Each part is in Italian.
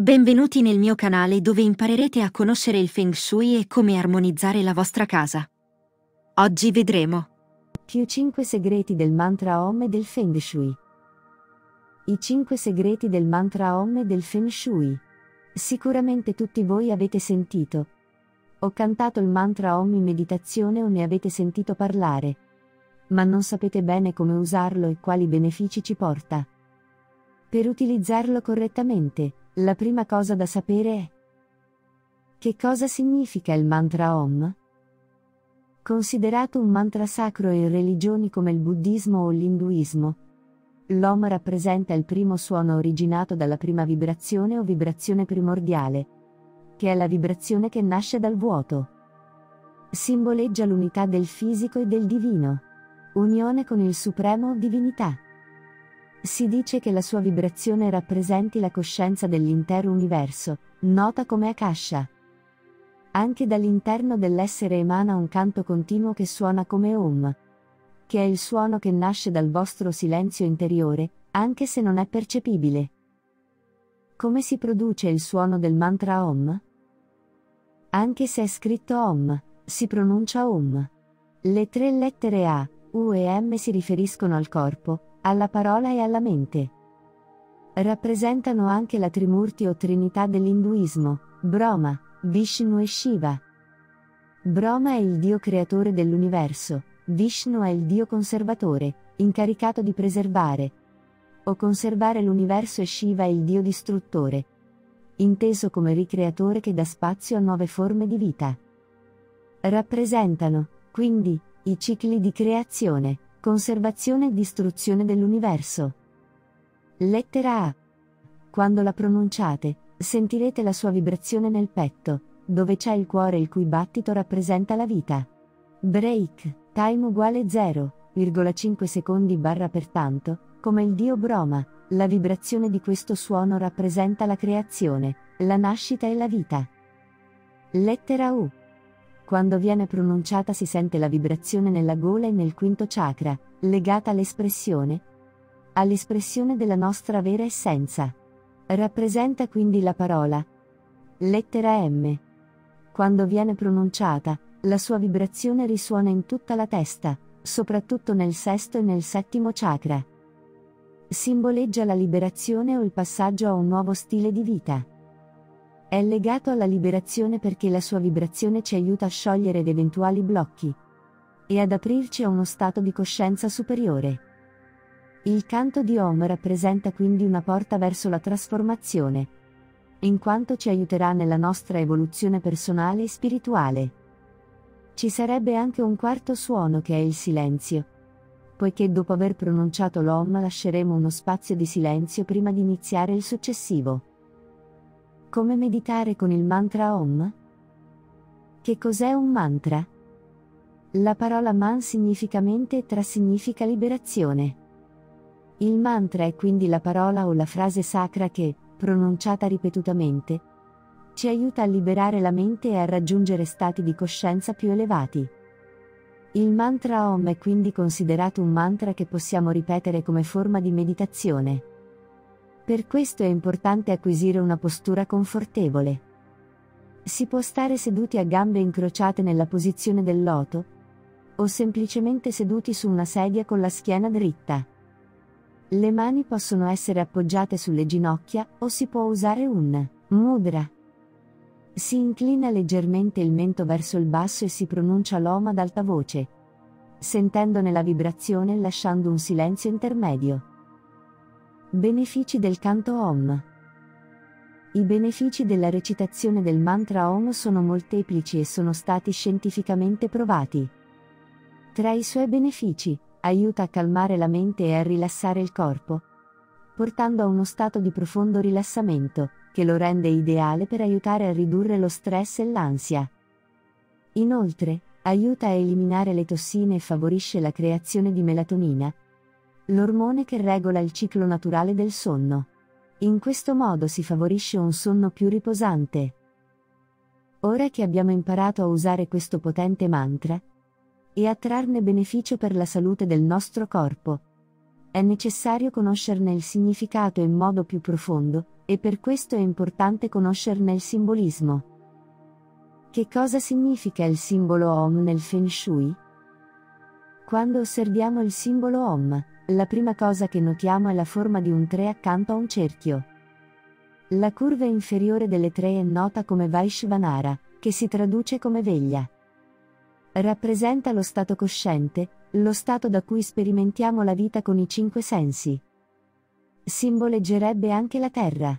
Benvenuti nel mio canale dove imparerete a conoscere il Feng Shui e come armonizzare la vostra casa. Oggi vedremo più 5 segreti del mantra Om e del Feng Shui. I 5 segreti del mantra Om e del Feng Shui. Sicuramente tutti voi avete sentito. Ho cantato il mantra Om in meditazione o ne avete sentito parlare. Ma non sapete bene come usarlo e quali benefici ci porta. Per utilizzarlo correttamente, la prima cosa da sapere è che cosa significa il mantra Om? Considerato un mantra sacro in religioni come il buddismo o l'induismo, l'Om rappresenta il primo suono originato dalla prima vibrazione o vibrazione primordiale, che è la vibrazione che nasce dal vuoto. Simboleggia l'unità del fisico e del divino, unione con il supremo o divinità. Si dice che la sua vibrazione rappresenti la coscienza dell'intero universo, nota come Akasha. Anche dall'interno dell'essere emana un canto continuo che suona come Om, che è il suono che nasce dal vostro silenzio interiore, anche se non è percepibile. Come si produce il suono del mantra Om? Anche se è scritto Om, si pronuncia Om. Le tre lettere A, U e M si riferiscono al corpo, alla parola e alla mente. Rappresentano anche la Trimurti o Trinità dell'Induismo, Brahma, Vishnu e Shiva. Brahma è il dio creatore dell'universo, Vishnu è il dio conservatore, incaricato di preservare o conservare l'universo e Shiva è il dio distruttore, inteso come ricreatore che dà spazio a nuove forme di vita. Rappresentano, quindi, i cicli di creazione, Conservazione e distruzione dell'universo. Lettera A. Quando la pronunciate, sentirete la sua vibrazione nel petto, dove c'è il cuore il cui battito rappresenta la vita. Break, time uguale 0,5 secondi barra pertanto, come il dio Broma, la vibrazione di questo suono rappresenta la creazione, la nascita e la vita. Lettera U. Quando viene pronunciata si sente la vibrazione nella gola e nel quinto chakra, legata all'espressione, all'espressione della nostra vera essenza. Rappresenta quindi la parola. Lettera M. Quando viene pronunciata, la sua vibrazione risuona in tutta la testa, soprattutto nel sesto e nel settimo chakra. Simboleggia la liberazione o il passaggio a un nuovo stile di vita. È legato alla liberazione perché la sua vibrazione ci aiuta a sciogliere ed eventuali blocchi e ad aprirci a uno stato di coscienza superiore. Il canto di Om rappresenta quindi una porta verso la trasformazione, in quanto ci aiuterà nella nostra evoluzione personale e spirituale. Ci sarebbe anche un quarto suono che è il silenzio, poiché dopo aver pronunciato l'Om lasceremo uno spazio di silenzio prima di iniziare il successivo. Come meditare con il mantra Om? Che cos'è un mantra? La parola man significa mente e tra significa liberazione. Il mantra è quindi la parola o la frase sacra che, pronunciata ripetutamente, ci aiuta a liberare la mente e a raggiungere stati di coscienza più elevati. Il mantra Om è quindi considerato un mantra che possiamo ripetere come forma di meditazione. Per questo è importante acquisire una postura confortevole. Si può stare seduti a gambe incrociate nella posizione del loto, o semplicemente seduti su una sedia con la schiena dritta. Le mani possono essere appoggiate sulle ginocchia o si può usare un mudra. Si inclina leggermente il mento verso il basso e si pronuncia l'oma ad alta voce, sentendone la vibrazione e lasciando un silenzio intermedio. Benefici del canto Om. I benefici della recitazione del mantra Om sono molteplici e sono stati scientificamente provati. Tra i suoi benefici, aiuta a calmare la mente e a rilassare il corpo, portando a uno stato di profondo rilassamento, che lo rende ideale per aiutare a ridurre lo stress e l'ansia. Inoltre, aiuta a eliminare le tossine e favorisce la creazione di melatonina, l'ormone che regola il ciclo naturale del sonno. In questo modo si favorisce un sonno più riposante. Ora che abbiamo imparato a usare questo potente mantra, e a trarne beneficio per la salute del nostro corpo, è necessario conoscerne il significato in modo più profondo, e per questo è importante conoscerne il simbolismo. Che cosa significa il simbolo Om nel Feng Shui? Quando osserviamo il simbolo Om, la prima cosa che notiamo è la forma di un 3 accanto a un cerchio. La curva inferiore delle tre è nota come Vaishvanara, che si traduce come veglia. Rappresenta lo stato cosciente, lo stato da cui sperimentiamo la vita con i cinque sensi. Simboleggerebbe anche la Terra.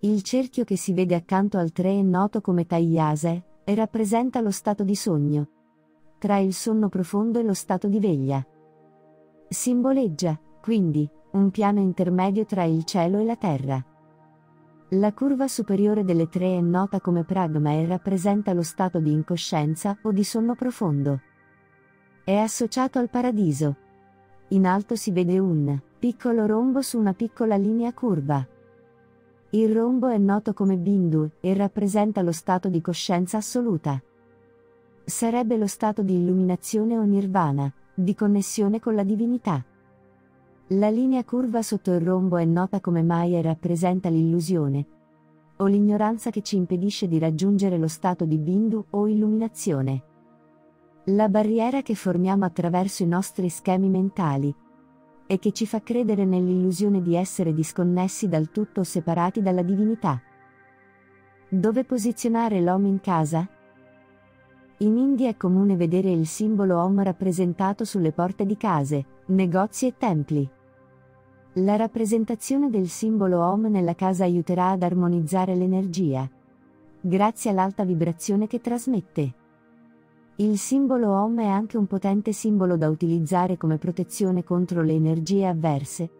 Il cerchio che si vede accanto al 3 è noto come Taiyase e rappresenta lo stato di sogno. Tra il sonno profondo e lo stato di veglia. Simboleggia, quindi, un piano intermedio tra il cielo e la terra. La curva superiore delle tre è nota come pragma e rappresenta lo stato di incoscienza o di sonno profondo. È associato al paradiso. In alto si vede un piccolo rombo su una piccola linea curva. Il rombo è noto come Bindu e rappresenta lo stato di coscienza assoluta. Sarebbe lo stato di illuminazione o nirvana, di connessione con la divinità. La linea curva sotto il rombo è nota come Maya e rappresenta l'illusione o l'ignoranza che ci impedisce di raggiungere lo stato di Bindu o illuminazione. La barriera che formiamo attraverso i nostri schemi mentali e che ci fa credere nell'illusione di essere disconnessi dal tutto o separati dalla divinità. Dove posizionare l'Om in casa? In India è comune vedere il simbolo Om rappresentato sulle porte di case, negozi e templi. La rappresentazione del simbolo Om nella casa aiuterà ad armonizzare l'energia. Grazie all'alta vibrazione che trasmette. Il simbolo Om è anche un potente simbolo da utilizzare come protezione contro le energie avverse.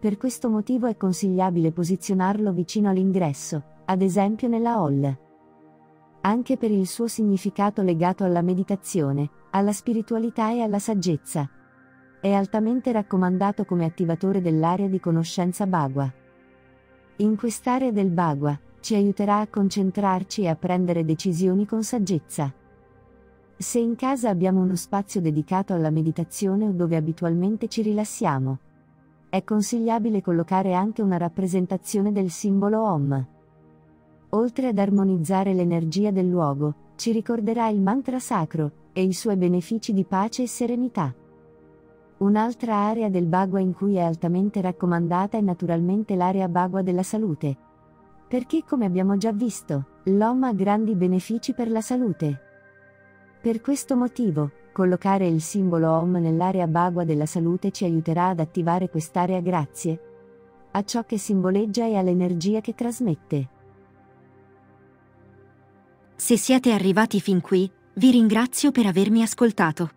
Per questo motivo è consigliabile posizionarlo vicino all'ingresso, ad esempio nella hall. Anche per il suo significato legato alla meditazione, alla spiritualità e alla saggezza. È altamente raccomandato come attivatore dell'area di conoscenza Bagua. In quest'area del Bagua, ci aiuterà a concentrarci e a prendere decisioni con saggezza. Se in casa abbiamo uno spazio dedicato alla meditazione o dove abitualmente ci rilassiamo, è consigliabile collocare anche una rappresentazione del simbolo Om. Oltre ad armonizzare l'energia del luogo, ci ricorderà il mantra sacro e i suoi benefici di pace e serenità. Un'altra area del Bagua in cui è altamente raccomandata è naturalmente l'area Bagua della salute. Perché come abbiamo già visto, l'Om ha grandi benefici per la salute. Per questo motivo, collocare il simbolo Om nell'area Bagua della salute ci aiuterà ad attivare quest'area grazie a ciò che simboleggia e all'energia che trasmette. Se siete arrivati fin qui, vi ringrazio per avermi ascoltato.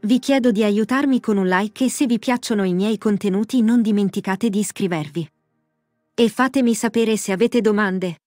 Vi chiedo di aiutarmi con un like e se vi piacciono i miei contenuti non dimenticate di iscrivervi. E fatemi sapere se avete domande.